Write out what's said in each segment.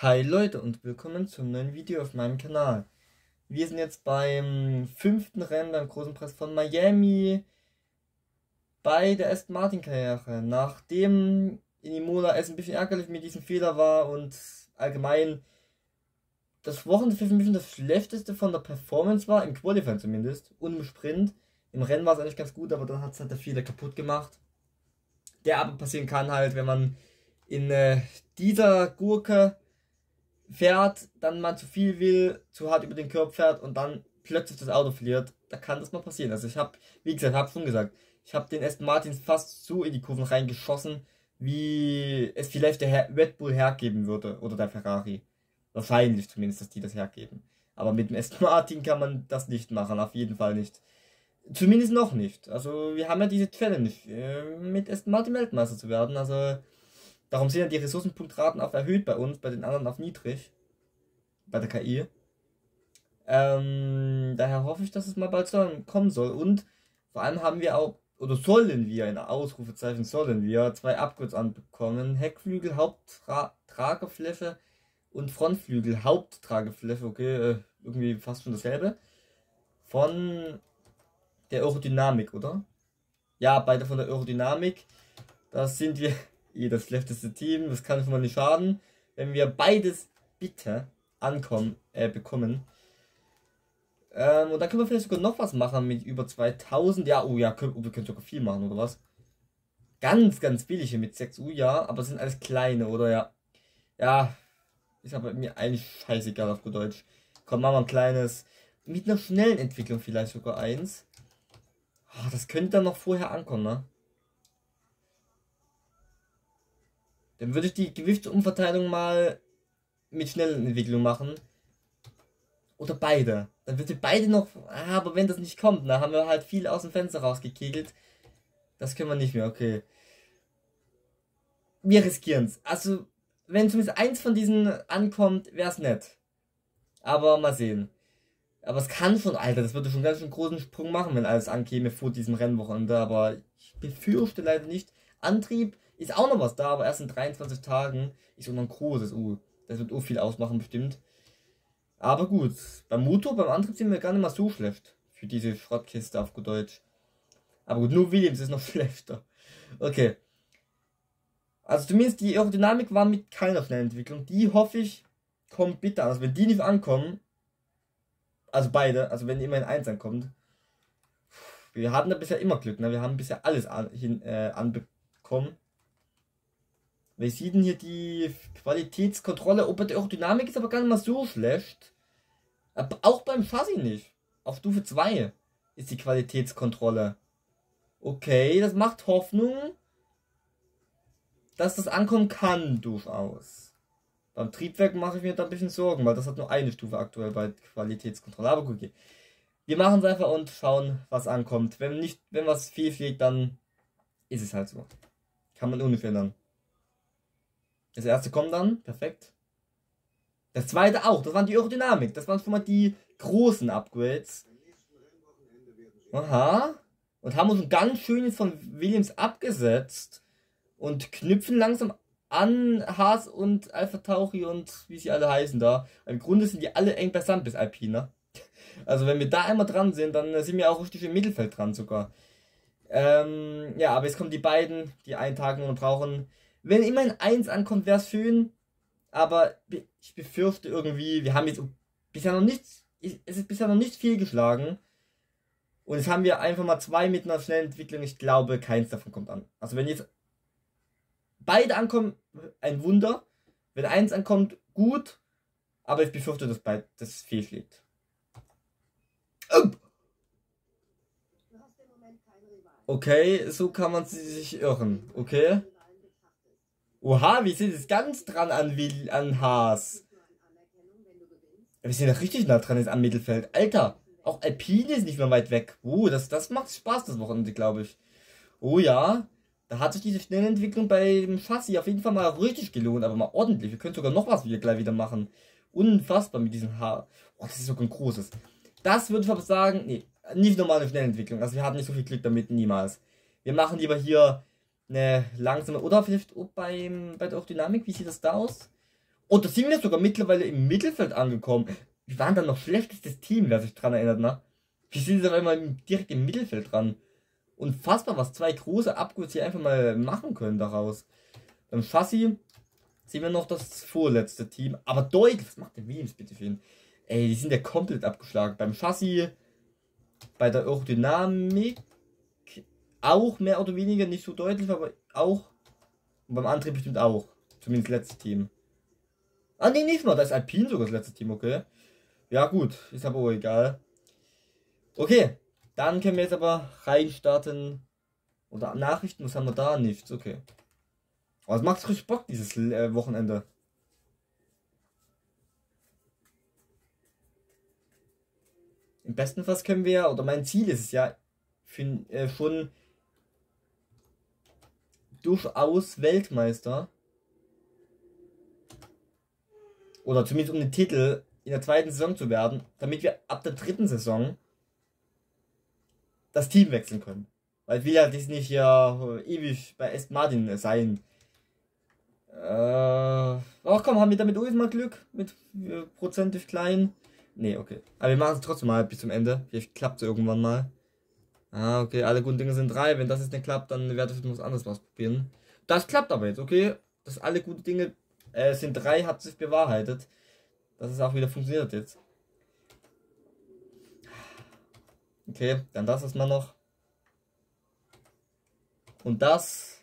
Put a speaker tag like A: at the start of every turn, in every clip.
A: Hi Leute und willkommen zum neuen Video auf meinem Kanal. Wir sind jetzt beim fünften Rennen beim großen Preis von Miami bei der Aston Martin Karriere. Nachdem in Imola es ein bisschen ärgerlich mit diesem Fehler war und allgemein das Wochenende für mich das schlechteste von der Performance war, im Qualifying zumindest und im Sprint. Im Rennen war es eigentlich ganz gut, aber dann hat es halt der Fehler kaputt gemacht. Der aber passieren kann halt, wenn man in äh, dieser Gurke fährt, dann mal zu viel will, zu hart über den Körper fährt und dann plötzlich das Auto verliert, da kann das mal passieren. Also ich habe, wie gesagt, habe schon gesagt, ich habe den Aston Martins fast so in die Kurven reingeschossen, wie es vielleicht der Red Bull hergeben würde oder der Ferrari. Wahrscheinlich zumindest, dass die das hergeben. Aber mit dem Aston Martin kann man das nicht machen, auf jeden Fall nicht. Zumindest noch nicht. Also wir haben ja diese Challenge, äh, mit Aston Martin Weltmeister zu werden. Also Darum sind ja die Ressourcenpunktraten auch erhöht bei uns, bei den anderen auf niedrig. Bei der KI. Ähm, daher hoffe ich, dass es mal bald kommen soll. Und vor allem haben wir auch, oder sollen wir, in Ausrufezeichen sollen wir, zwei Upgrades anbekommen. Heckflügel, Haupttragefläche und Frontflügel, Haupttragefläche. Okay, äh, irgendwie fast schon dasselbe. Von der Aerodynamik, oder? Ja, beide von der Aerodynamik. Da sind wir eh das schlechteste Team, das kann schon mal nicht schaden. Wenn wir beides bitte ankommen, äh, bekommen. Ähm, und dann können wir vielleicht sogar noch was machen mit über 2000. Ja, oh ja, können, oh, wir können sogar viel machen, oder was? Ganz, ganz billige mit 6 U, ja, aber sind alles kleine, oder ja? Ja, ist aber mir eigentlich scheißegal auf gut Deutsch. Komm, machen wir ein kleines. Mit einer schnellen Entwicklung vielleicht sogar eins. Oh, das könnte dann noch vorher ankommen, ne? Dann würde ich die Gewichtsumverteilung mal mit schnellen Entwicklung machen. Oder beide. Dann würde beide noch. Ah, aber wenn das nicht kommt, dann haben wir halt viel aus dem Fenster rausgekegelt. Das können wir nicht mehr, okay. Wir riskieren es. Also, wenn zumindest eins von diesen ankommt, wäre es nett. Aber mal sehen. Aber es kann schon, Alter, das würde schon ganz schön großen Sprung machen, wenn alles ankäme vor diesem Rennwochenende. Aber ich befürchte leider nicht. Antrieb ist auch noch was da, aber erst in 23 Tagen ist auch noch ein großes U. Das wird auch viel ausmachen, bestimmt. Aber gut, beim Motor, beim Antrieb sind wir gar nicht mal so schlecht. Für diese Schrottkiste auf gut Deutsch. Aber gut, nur Williams ist noch schlechter. Okay. Also zumindest die Aerodynamik war mit keiner schnellen Entwicklung. Die hoffe ich, kommt bitte an. Also wenn die nicht ankommen, also beide, also wenn immer in 1 ankommt, wir hatten da bisher immer Glück, ne? Wir haben bisher alles an, hin, äh, anbekommen. Wie sieht denn hier die Qualitätskontrolle? Ob die Aerodynamik ist aber gar nicht mal so schlecht. Aber auch beim Chassis nicht. Auf Stufe 2 ist die Qualitätskontrolle. Okay, das macht Hoffnung, dass das ankommen kann, durchaus. Beim Triebwerk mache ich mir da ein bisschen Sorgen, weil das hat nur eine Stufe aktuell bei Qualitätskontrolle. Aber gut, okay. Wir machen es einfach und schauen, was ankommt. Wenn nicht, wenn was viel fliegt, dann ist es halt so. Kann man ohne verändern. Das erste kommt dann, perfekt. Das zweite auch, das waren die Aerodynamik, das waren schon mal die großen Upgrades. Aha. Und haben uns ganz schön von Williams abgesetzt und knüpfen langsam an Haas und Alpha Tauri und wie sie alle heißen da. Im Grunde sind die alle eng beisammen bis Alpine. Also wenn wir da einmal dran sind, dann sind wir auch richtig im Mittelfeld dran sogar. Ähm, ja, aber jetzt kommen die beiden, die einen Tag nur brauchen. Wenn immer ein 1 ankommt, wäre es schön. Aber ich befürchte irgendwie, wir haben jetzt bisher noch nichts, es ist bisher noch nicht viel geschlagen. Und jetzt haben wir einfach mal zwei mit einer schnellen Entwicklung. Ich glaube, keins davon kommt an. Also wenn jetzt beide ankommen, ein Wunder. Wenn eins ankommt, gut. Aber ich befürchte, dass beid, das fehlschlägt. Okay, so kann man sich irren. Okay. Oha, wir sind jetzt ganz dran an, an Haas. Wir sind ja richtig nah dran jetzt am Mittelfeld. Alter, auch Alpine ist nicht mehr weit weg. Oh, das, das macht Spaß das Wochenende, glaube ich. Oh ja, da hat sich diese schnelle Entwicklung beim Chassis auf jeden Fall mal richtig gelohnt, aber mal ordentlich. Wir können sogar noch was wieder gleich wieder machen. Unfassbar mit diesem Haar. Oh, das ist sogar ein großes. Das würde ich aber sagen, nee, nicht normale Schnellentwicklung. Also wir haben nicht so viel Glück damit, niemals. Wir machen lieber hier eine langsame, oder vielleicht beim, bei der Dynamik, wie sieht das da aus? Und da sind wir sogar mittlerweile im Mittelfeld angekommen. Wir waren dann noch schlechtestes Team, wer sich dran erinnert, ne? Wir sind jetzt auf einmal direkt im Mittelfeld dran. Unfassbar, was zwei große Upgrades hier einfach mal machen können daraus. Beim Chassis sehen wir noch das vorletzte Team. Aber deutlich, was macht der Williams bitte für ihn? Ey, die sind ja komplett abgeschlagen. Beim Chassis, bei der Aerodynamik auch mehr oder weniger, nicht so deutlich, aber auch. Beim Antrieb bestimmt auch. Zumindest letzte Team. Ah, nee, nicht mal. Da ist Alpine sogar das letzte Team, okay. Ja, gut. Ist aber auch egal. Okay. Dann können wir jetzt aber reinstarten. Oder Nachrichten, was haben wir da? Nichts, okay. Aber es macht richtig Bock, dieses äh, Wochenende. Im besten Fall können wir, oder mein Ziel ist es ja, für, äh, schon durchaus Weltmeister. Oder zumindest um den Titel in der zweiten Saison zu werden, damit wir ab der dritten Saison das Team wechseln können. Weil will ja das nicht ja ewig bei Est Martin sein. Äh, ach komm, haben wir damit auch mal Glück mit äh, prozentig klein. Nee, okay. Aber wir machen es trotzdem mal bis zum Ende. Vielleicht klappt es irgendwann mal. Ah, okay, alle guten Dinge sind drei. Wenn das jetzt nicht klappt, dann werde ich was anderes was probieren. Das klappt aber jetzt, okay? Dass alle guten Dinge äh, sind drei, hat sich bewahrheitet. Dass es auch wieder funktioniert jetzt. Okay, dann das erstmal noch. Und das.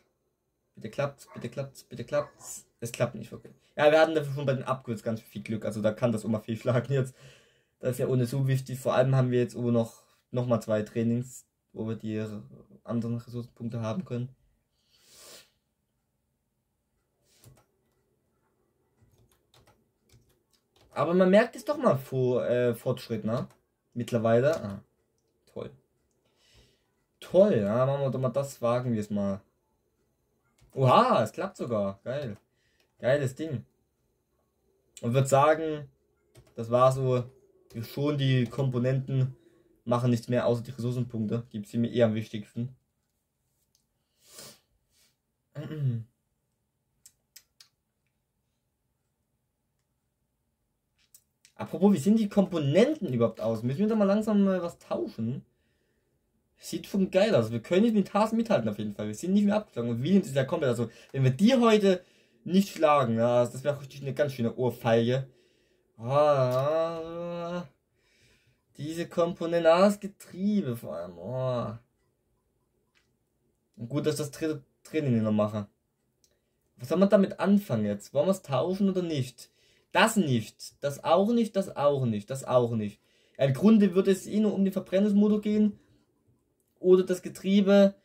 A: Bitte klappt, bitte klappt, bitte klappt. Es klappt nicht, okay. Ja, wir hatten dafür schon bei den Upgrades ganz viel Glück. Also da kann das immer viel schlagen jetzt. Das ist ja ohne so wichtig. Vor allem haben wir jetzt auch noch, noch mal zwei Trainings, wo wir die anderen Ressourcenpunkte haben können. Aber man merkt es doch mal vor, äh, Fortschritt, ne? Mittlerweile. Ah, toll. Toll, ja, machen wir doch mal das, wagen wir es mal. Oha, es klappt sogar. Geil. Geiles Ding. Und würde sagen, das war so, schon die Komponenten machen nichts mehr außer die Ressourcenpunkte. Die sind mir eher am wichtigsten. Apropos, wie sehen die Komponenten überhaupt aus? Müssen wir da mal langsam mal was tauschen? Sieht schon geil aus. Wir können nicht mit Hasen mithalten auf jeden Fall. Wir sind nicht mehr abgeschlagen. Und Williams ist ja komplett. Also, wenn wir die heute nicht schlagen, das wäre richtig eine ganz schöne Ohrfeige. Oh, diese Komponente, ah, das Getriebe vor allem. Oh. Gut, dass ich das dritte Training noch mache. Was soll man damit anfangen jetzt? Wollen wir es tauschen oder nicht? Das nicht, das auch nicht, das auch nicht, das auch nicht. Im Grunde würde es eh nur um den Verbrennungsmotor gehen. Oder das Getriebe.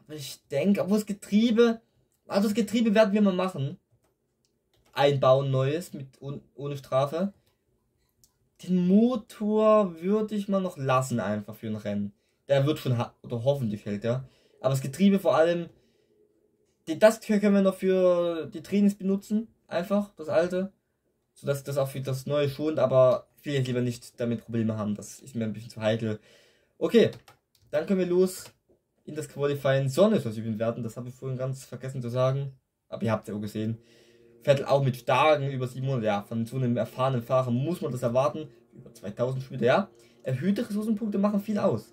A: Aber ich denke, obwohl das Getriebe. Also das Getriebe werden wir mal machen. Einbauen neues mit ohne Strafe. Den Motor würde ich mal noch lassen einfach für ein Rennen. Der wird schon oder hoffentlich hält ja. Aber das Getriebe vor allem. Das können wir noch für die Trainings benutzen. Einfach, das alte sodass das auch für das Neue schont, aber ich will jetzt lieber nicht damit Probleme haben, das ist mir ein bisschen zu heikel. Okay, dann können wir los in das Qualifying Sonne üben werden, das habe ich vorhin ganz vergessen zu sagen, aber ihr habt ja auch gesehen. Vettel auch mit starken über 700, ja, von so einem erfahrenen Fahrer muss man das erwarten, über 2000 Spiele, ja. Erhöhte Ressourcenpunkte machen viel aus.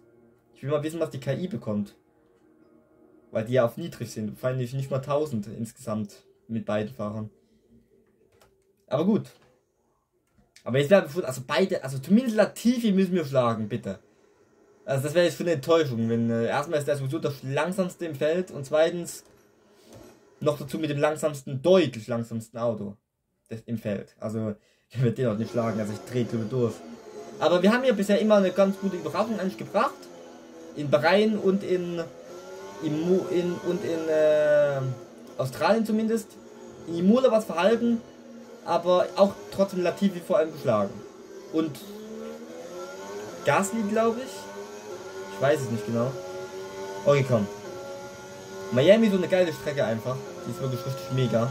A: Ich will mal wissen, was die KI bekommt. Weil die ja auf niedrig sind. Vor allem nicht mal 1000 insgesamt mit beiden Fahrern. Aber gut. Aber jetzt wäre also beide, also zumindest Latifi müssen wir schlagen, bitte. Also das wäre jetzt für eine Enttäuschung, wenn äh, erstmal ist der sowieso das langsamste im Feld und zweitens noch dazu mit dem langsamsten, deutlich langsamsten Auto im Feld. Also ich werde den auch nicht schlagen, also ich drehe drüber durch. Aber wir haben ja bisher immer eine ganz gute Überraschung eigentlich gebracht. In Bahrain und in, in, in und in äh, Australien zumindest. In Imola was verhalten aber auch trotzdem Latifi vor allem geschlagen. Und Gasly, glaube ich. Ich weiß es nicht genau. Okay, komm. Miami so eine geile Strecke einfach. Die ist wirklich richtig mega.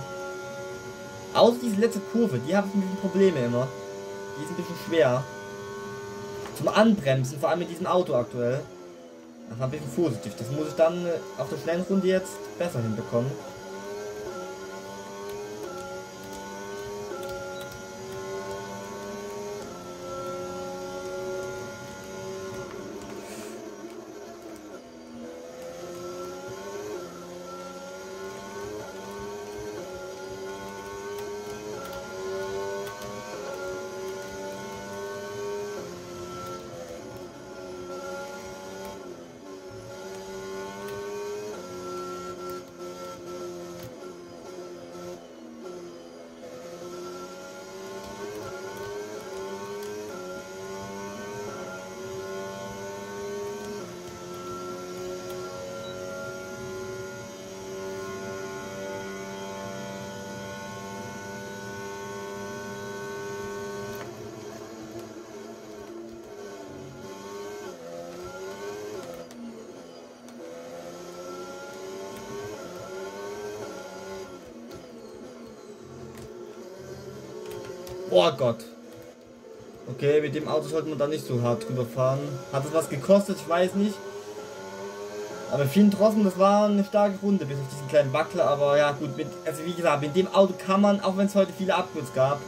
A: Außer diese letzte Kurve, die habe ich ein bisschen Probleme immer. Die ist ein bisschen schwer. Zum Anbremsen, vor allem mit diesem Auto aktuell. Das ist ein bisschen vorsichtig. Das muss ich dann auf der schnellen Runde jetzt besser hinbekommen. Oh Gott. Okay, mit dem Auto sollte man da nicht so hart drüber fahren. Hat es was gekostet? Ich weiß nicht. Aber vielen trotzdem, das war eine starke Runde, bis auf diesen kleinen Wackler. Aber ja, gut, mit, also wie gesagt, mit dem Auto kann man, auch wenn es heute viele Upgrades gab,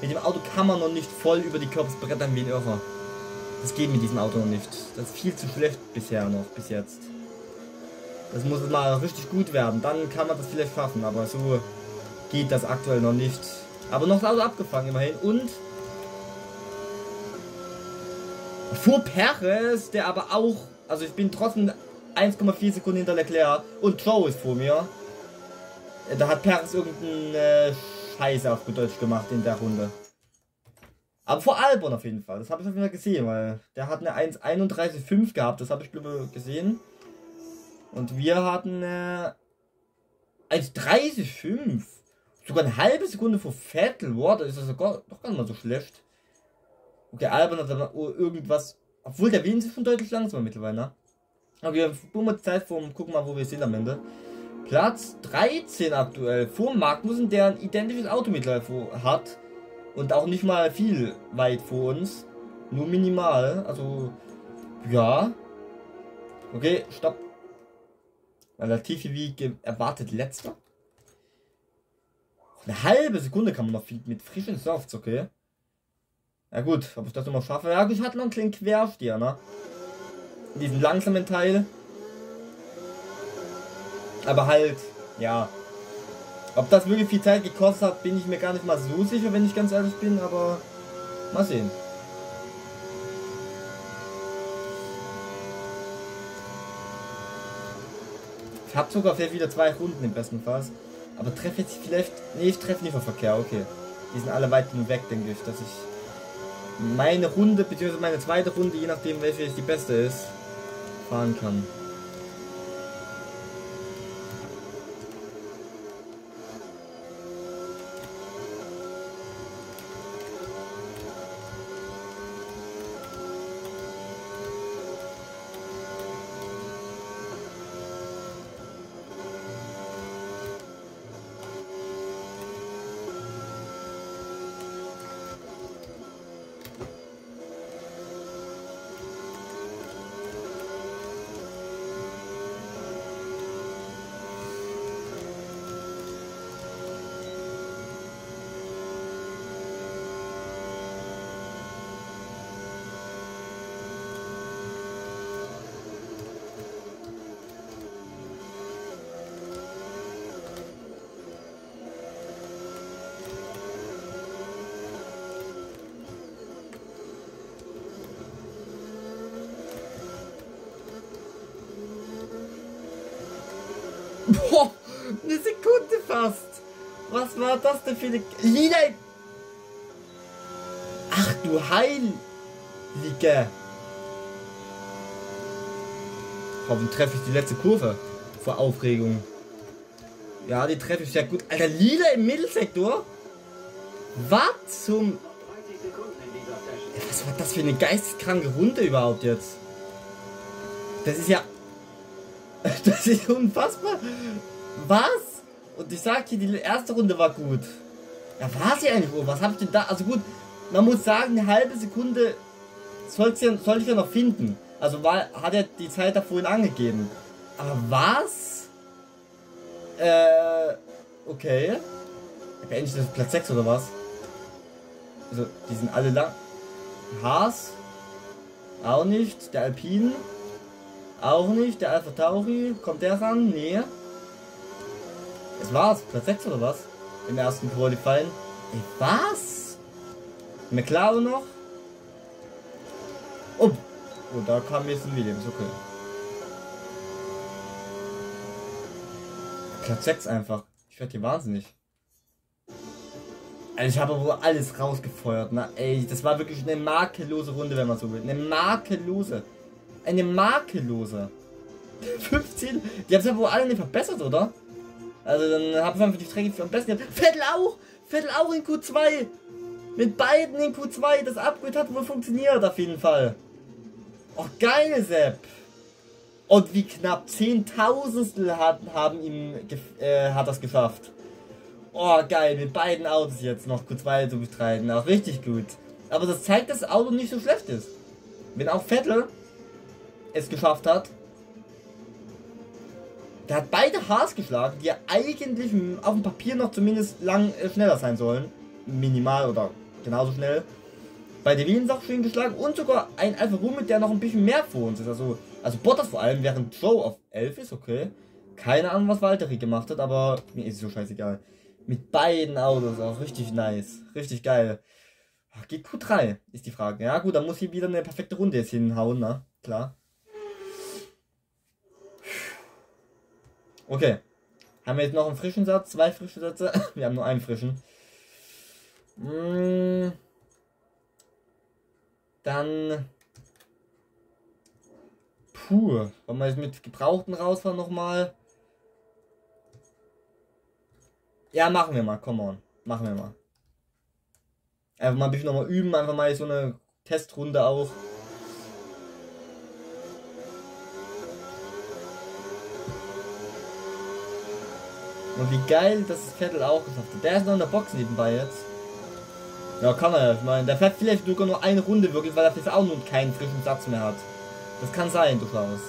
A: mit dem Auto kann man noch nicht voll über die Kürbis brettern wie ein Irrer. Das geht mit diesem Auto noch nicht. Das ist viel zu schlecht bisher noch, bis jetzt. Das muss mal richtig gut werden. Dann kann man das vielleicht schaffen, aber so geht das aktuell noch nicht. Aber noch das Auto abgefangen immerhin. Und vor Perez, der aber auch, also ich bin trotzdem 1,4 Sekunden hinter Leclerc und Joe ist vor mir. Da hat Perez irgendeinen äh, Scheiß auf Deutsch gemacht in der Runde. Aber vor Albon auf jeden Fall. Das habe ich auf jeden Fall gesehen, weil der hat eine 1,31,5 gehabt. Das habe ich gesehen. Und wir hatten eine 1,30,5. Sogar eine halbe Sekunde vor Vettel. Wow, da ist das sogar doch gar nicht mal so schlecht. Okay, Albon hat irgendwas. Obwohl der Williams ist schon deutlich langsamer mittlerweile, ne? Aber wir haben mal Zeit vor gucken mal, wo wir sind am Ende. Platz 13 aktuell. Vor Magnussen, der ein identisches Auto mittlerweile hat. Und auch nicht mal viel weit vor uns. Nur minimal. Also, ja. Okay, stopp. Relativ wie erwartet letzter. Eine halbe Sekunde kann man noch mit frischen Softs, okay. Ja gut, ob ich das nochmal schaffe. Ja, ich hatte noch einen kleinen Querstier, ne? In diesem langsamen Teil. Aber halt, ja. Ob das wirklich viel Zeit gekostet hat, bin ich mir gar nicht mal so sicher, wenn ich ganz ehrlich bin, aber mal sehen. Ich habe sogar vielleicht wieder zwei Runden im besten Fall. Aber treffe jetzt vielleicht. Nee, ich treffe nicht auf Verkehr, okay. Die sind alle weit genug weg, denke ich, dass ich meine Runde, beziehungsweise meine zweite Runde, je nachdem welche die beste ist, fahren kann. Boah, eine Sekunde fast. Was war das denn für eine... Lila... Ach du Heilige. Warum treffe ich die letzte Kurve? Vor Aufregung. Ja, die treffe ich ja gut. Alter, Lila im Mittelsektor? Was zum... Was war das für eine geisteskranke Runde überhaupt jetzt? Das ist ja Das ist unfassbar. Was? Und ich sag hier, die erste Runde war gut. Ja, war sie eigentlich wohl? Was hab ich denn da? Also gut, man muss sagen, eine halbe Sekunde soll ich ja, soll ich ja noch finden. Also war, hat er die Zeit da vorhin angegeben. Aber was? Äh, okay. Beende ich das Platz 6 oder was? Also, die sind alle lang. Haas? Auch nicht. Der Alpine? Auch nicht. Der Alpha Tauri. Kommt der ran? Nee. Das war's. Platz 6 oder was? Im ersten Qualifying. Ey, was? McLaren noch? Oh. Oh, da kam jetzt ein Williams. Okay. Platz 6 einfach. Ich werde hier wahnsinnig. Also ich habe wohl alles rausgefeuert. Na, ey, das war wirklich eine makellose Runde, wenn man so will. Eine makellose. Eine makellose. 15? Die haben es ja wohl alle nicht verbessert, oder? Also dann haben wir einfach die Strecke am besten gehabt. Vettel auch! Vettel auch in Q2! Mit beiden in Q2. Das Upgrade hat wohl funktioniert auf jeden Fall. Oh, geil, Sepp! Und wie knapp Zehntausendstel hat, haben ihm, äh, hat das geschafft. Oh, geil, mit beiden Autos jetzt noch Q2 zu bestreiten. Auch richtig gut. Aber das zeigt, dass das Auto nicht so schlecht ist. Wenn auch Vettel es geschafft hat. Der hat beide Haas geschlagen, die ja eigentlich auf dem Papier noch zumindest lang äh, schneller sein sollen. Minimal oder genauso schnell. Bei der Wien auch schön geschlagen und sogar ein Alfa Romeo, der noch ein bisschen mehr vor uns ist. Also, also Bottas vor allem, während Joe auf 11 ist, okay. Keine Ahnung, was Valtteri gemacht hat, aber mir ist so scheißegal. Mit beiden Autos auch richtig nice. Richtig geil. Geht Q3, ist die Frage. Ja gut, dann muss hier wieder eine perfekte Runde jetzt hinhauen, ne? Klar. Okay. Haben wir jetzt noch einen frischen Satz? Zwei frische Sätze? Wir haben nur einen frischen. Mmh. Dann. Puh. Wollen wir jetzt mit Gebrauchten rausfahren nochmal? Ja, machen wir mal. Come on. Machen wir mal. Einfach mal ein bisschen nochmal üben. Einfach mal so eine Testrunde auch. Und wie geil das Vettel auch geschafft hat. Der ist noch in der Box nebenbei jetzt. Ja, kann er. Ich meine, der fährt vielleicht sogar nur eine Runde wirklich, weil er vielleicht auch nur keinen frischen Satz mehr hat. Das kann sein, durchaus.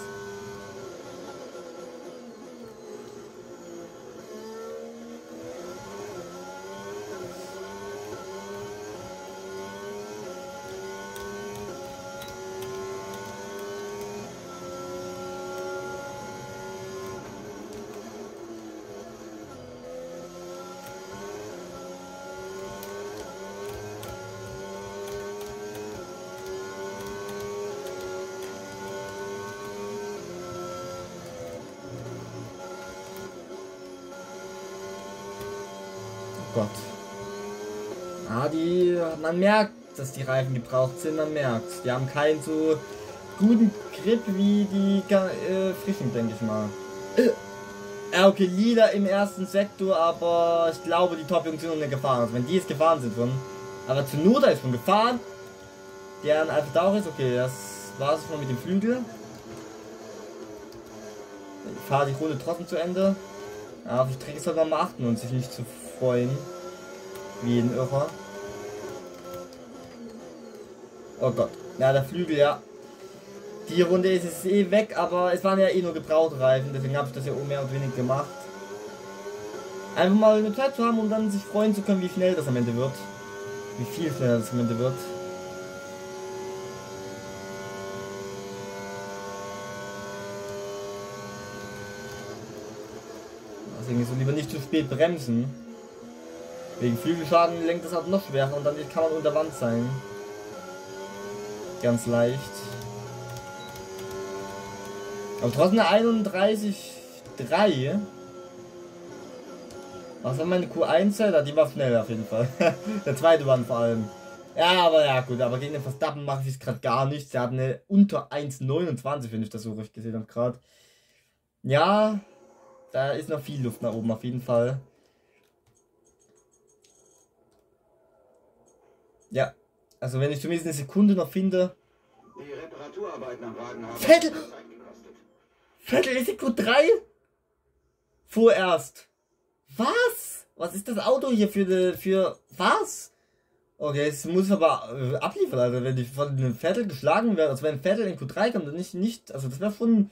A: Gott. Ah, die, man merkt, dass die Reifen gebraucht sind, man merkt. Die haben keinen so guten Grip wie die äh, frischen, denke ich mal. Äh. Ja, okay, Lila im ersten Sektor, aber ich glaube, die Top-Jungs sind nicht gefahren. Also wenn die jetzt gefahren sind schon. Aber Tsunoda ist schon gefahren. Deren Alpha ist okay, das war es schon mit dem Flügel. Ich fahre die Runde trotzdem zu Ende. Aber ich träge es halt mal achten und sich nicht zu freuen. Wie ein Irrer. Oh Gott. Ja, der Flügel, ja. Die Runde ist es eh weg, aber es waren ja eh nur Gebrauchtreifen, deswegen habe ich das ja auch mehr oder weniger gemacht. Einfach mal eine Zeit zu haben, um dann sich freuen zu können, wie schnell das am Ende wird. Wie viel schneller das am Ende wird. Deswegen ist so lieber nicht zu spät bremsen. Wegen Flügelschaden lenkt das Auto noch schwerer und dann kann man unter Wand sein. Ganz leicht. Aber trotzdem eine 31,3. Was war meine Q1 Die war schnell auf jeden Fall. Der zweite war vor allem. Ja, aber ja, gut, aber gegen den Verstappen mache ich es gerade gar nichts. Der hat eine unter 1,29, wenn ich das so richtig gesehen habe gerade. Ja, da ist noch viel Luft nach oben auf jeden Fall. Ja. Also wenn ich zumindest eine Sekunde noch finde. Die Reparaturarbeiten am Wagen haben Vettel! Vettel ist Q3? Vorerst. Was? Was ist das Auto hier für de, für was? Okay, es muss aber äh, abliefern, also wenn die von einem Vettel geschlagen werden, also wenn Vettel in Q3 kommt, dann nicht, nicht, also das wäre schon,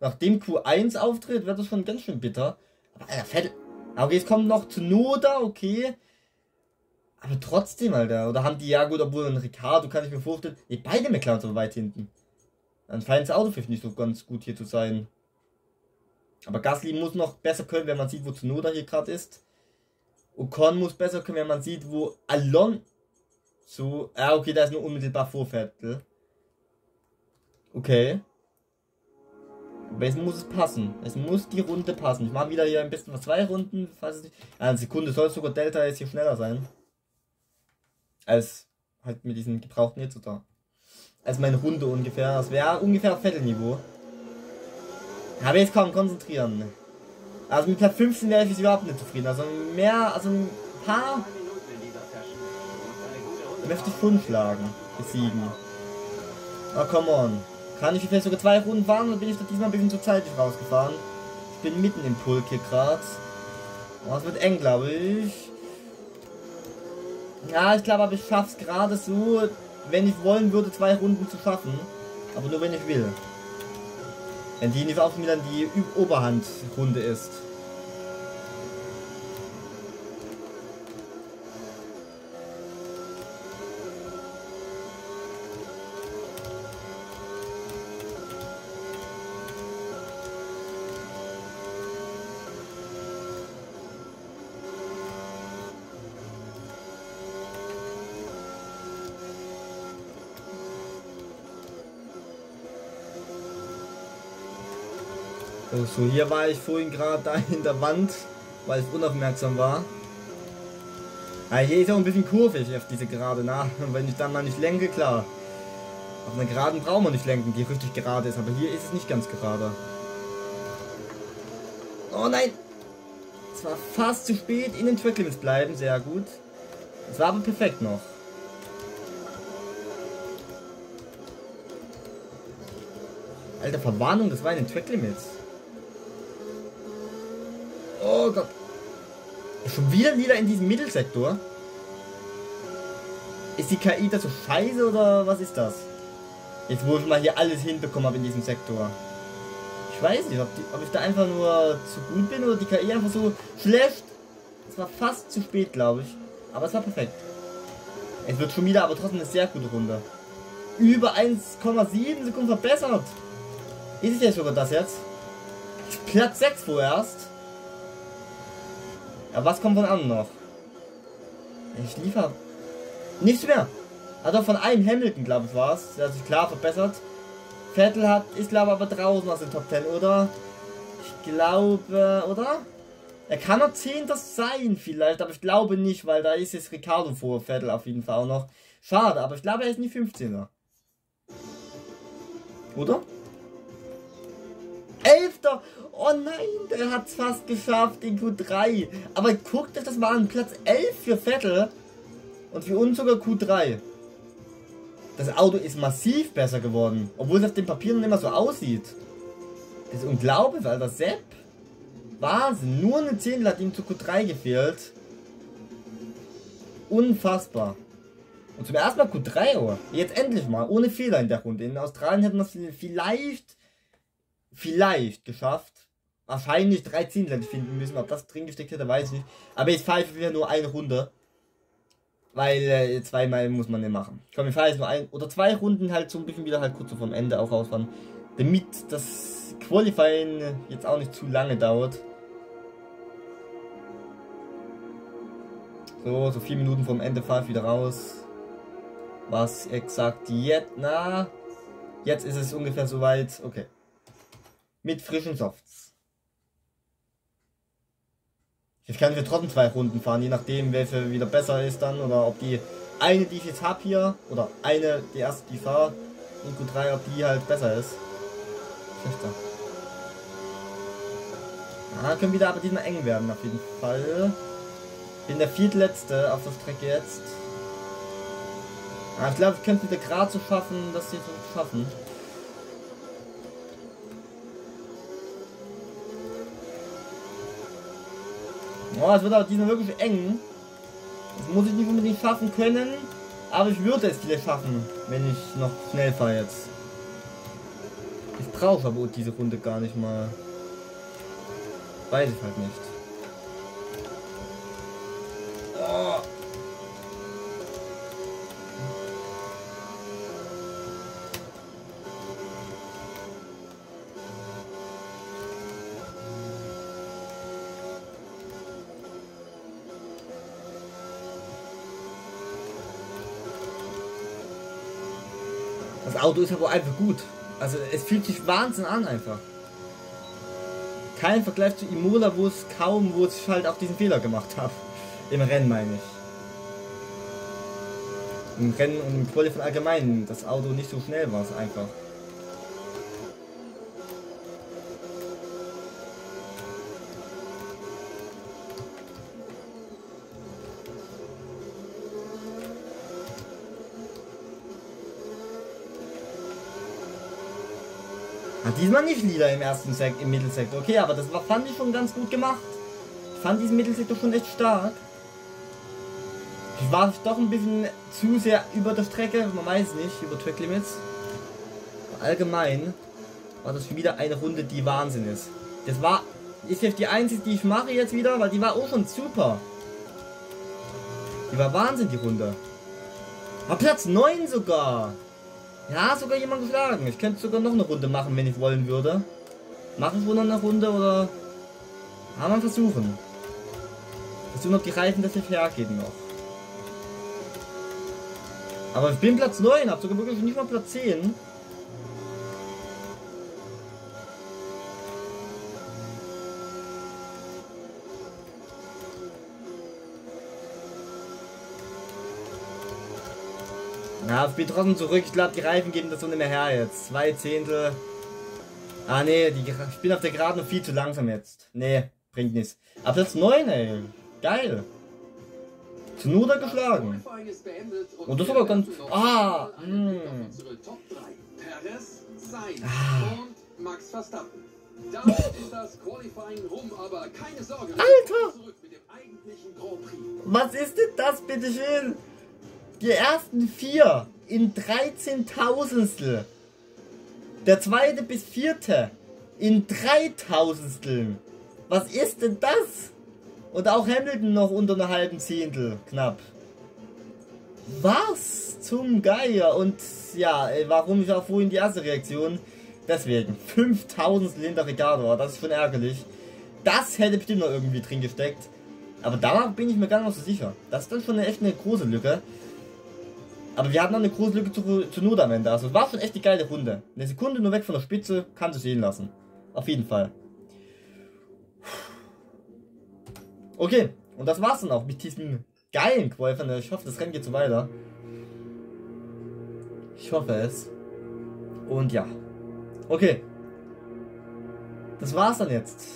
A: nachdem Q1 auftritt, wäre das schon ganz schön bitter. Aber Alter, Vettel, okay, es kommt noch zu Noda, okay, aber trotzdem, Alter. Oder haben die, ja gut, obwohl ein Ricardo kann ich mir vorstellen. Nee, beide McLaren so weit hinten. Dann das Auto vielleicht nicht so ganz gut hier zu sein. Aber Gasly muss noch besser können, wenn man sieht, wo Tsunoda hier gerade ist. Ocon muss besser können, wenn man sieht, wo Alon so. Ja, okay, da ist nur unmittelbar vor. Okay. Aber jetzt muss es passen. Es muss die Runde passen. Ich mache wieder hier ein bisschen was zwei Runden, falls es nicht. Eine Sekunde soll sogar Delta jetzt hier schneller sein als halt mit diesem gebrauchten jetzt da. Als meine Runde ungefähr. Das wäre ungefähr Vettelniveau. Aber jetzt kaum konzentrieren. Also mit Platz 15 wäre ich überhaupt nicht zufrieden. Also mehr, also ein paar möchte ich schon schlagen, besiegen. Ah, oh, come on. Kann ich vielleicht sogar zwei Runden fahren oder bin ich diesmal ein bisschen zu zeitig rausgefahren? Ich bin mitten im Pulk hier gerade. Oh, es wird eng, glaube ich. Ja, ich glaube, aber ich schaff's gerade so, wenn ich wollen würde, zwei Runden zu schaffen. Aber nur wenn ich will. Wenn die nicht auch wieder die Oberhandrunde ist. Oh, so, hier war ich vorhin gerade da in der Wand, weil ich unaufmerksam war. Ah, hier ist auch ein bisschen kurvig auf diese Gerade nach. Wenn ich dann mal nicht lenke, klar. Auf einer Geraden braucht man nicht lenken, die richtig gerade ist. Aber hier ist es nicht ganz gerade. Oh nein! Es war fast zu spät. In den Track Limits bleiben. Sehr gut. Es war aber perfekt noch. Alter, Verwarnung, das war in den Track Limits. Oh Gott. Schon wieder wieder in diesem Mittelsektor. Ist die KI da so scheiße oder was ist das? Jetzt wo ich mal hier alles hinbekommen habe in diesem Sektor. Ich weiß nicht, ob, die, ob ich da einfach nur zu gut bin oder die KI einfach so schlecht. Es war fast zu spät, glaube ich. Aber es war perfekt. Es wird schon wieder, aber trotzdem eine sehr gute Runde. Über 1,7 Sekunden verbessert. Ist es ja sogar das jetzt? Platz 6 vorerst. Aber was kommt von anderen noch? Ich liefer nichts mehr. Also von einem Hamilton, glaube ich, war es. Der hat sich klar verbessert. Vettel hat, ist glaube aber draußen aus den Top 10, oder? Ich glaube, oder? Er kann noch 10. sein vielleicht, aber ich glaube nicht, weil da ist jetzt Ricardo vor Vettel auf jeden Fall auch noch. Schade, aber ich glaube, er ist nie 15er. Oder? Elfter! Oh nein, der hat es fast geschafft in Q3. Aber guckt euch das mal an, Platz 11 für Vettel und für uns sogar Q3. Das Auto ist massiv besser geworden, obwohl es auf dem Papier noch immer so aussieht. Das ist unglaublich, Alter. Sepp. Wahnsinn. Nur eine Zehntel hat ihm zu Q3 gefehlt. Unfassbar. Und zum ersten Mal Q3, oh. Jetzt endlich mal. Ohne Fehler in der Runde. In Australien hätten wir es vielleicht, vielleicht geschafft wahrscheinlich drei Zehntel finden müssen. Ob das drin gesteckt hätte, weiß ich nicht. Aber jetzt fahre ich wieder nur eine Runde. Weil äh, zweimal muss man nicht machen. Komm, ich fahre jetzt nur ein oder zwei Runden halt so ein bisschen wieder halt kurz so vom Ende auch rausfahren. Damit das Qualifying jetzt auch nicht zu lange dauert. So, so vier Minuten vom Ende fahre ich wieder raus. Was exakt jetzt? Na, jetzt ist es ungefähr soweit. Okay. Mit frischen Softs. Jetzt kann ich trotzdem zwei Runden fahren, je nachdem, welche wieder besser ist dann. Oder ob die eine, die ich jetzt habe hier, oder eine, die erste, die fahre, in Q3, ob die halt besser ist. Schlechter. Ah, können wieder aber diesmal eng werden, auf jeden Fall. Bin der viertletzte auf der Strecke jetzt. Ah, ich glaube, ich könnte wieder gerade so schaffen, dass sie es schaffen. Oh, es wird aber diesmal wirklich eng. Das muss ich nicht unbedingt schaffen können. Aber ich würde es vielleicht schaffen, wenn ich noch schnell fahre jetzt. Ich brauche aber diese Runde gar nicht mal. Weiß ich halt nicht. Auto ist aber einfach gut. Also es fühlt sich Wahnsinn an einfach. Kein Vergleich zu Imola, wo es kaum, wo ich halt auch diesen Fehler gemacht habe. Im Rennen meine ich. Im Rennen und im Quali von allgemein das Auto nicht so schnell war es einfach. Diesmal nicht Lieder im ersten Sek im Mittelsektor. Okay, aber das war, fand ich schon ganz gut gemacht. fand diesen Mittelsektor schon echt stark. Ich war doch ein bisschen zu sehr über der Strecke, man weiß nicht, über Track Limits. Allgemein war das wieder eine Runde, die Wahnsinn ist. Das war, ist jetzt die einzige, die ich mache jetzt wieder, weil die war auch schon super. Die war Wahnsinn, die Runde. War Platz 9 sogar. Ja, sogar jemand geschlagen. Ich könnte sogar noch eine Runde machen, wenn ich wollen würde. Mache ich wohl noch eine Runde oder... Haben wir versuchen. Versuchen, ob die Reifen das nicht hergeben noch. Aber ich bin Platz 9, hab sogar wirklich nicht mal Platz 10. Ja, ich bin trotzdem zurück. Ich glaube, die Reifen geben das so nicht mehr her jetzt. Zwei Zehntel. Ah, nee, die, ich bin auf der Gerade noch viel zu langsam jetzt. Nee, bringt nichts. Aber Platz 9, ey. Geil. Zunoda geschlagen. Und das aber ganz... Ah, mh. Hm. ah. Max Verstappen. Damit ist das Qualifying rum, aber keine Sorge. Alter! Was ist denn das, bitteschön? Die ersten vier in 13 Tausendstel. Der zweite bis vierte in 3000 Was ist denn das? Und auch Hamilton noch unter einer halben Zehntel, knapp. Was zum Geier? Und ja, warum ich auch vorhin die erste Reaktion? Deswegen, 5000 hinter Ricardo, das ist schon ärgerlich. Das hätte bestimmt noch irgendwie drin gesteckt. Aber da bin ich mir gar nicht so sicher. Das ist dann schon eine echt eine große Lücke. Aber wir hatten noch eine große Lücke zu, zu Not am Ende. Also es war schon echt eine geile Runde. Eine Sekunde nur weg von der Spitze, kann sich sehen lassen. Auf jeden Fall. Okay, und das war's dann auch mit diesem geilen Qualifying. Ich hoffe, das Rennen geht so weiter. Ich hoffe es. Und ja. Okay. Das war's dann jetzt.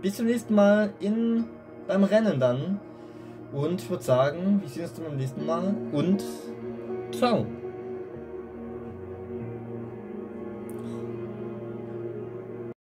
A: Bis zum nächsten Mal in beim Rennen dann. Und ich würde sagen, wir sehen uns dann beim nächsten Mal. Und 上午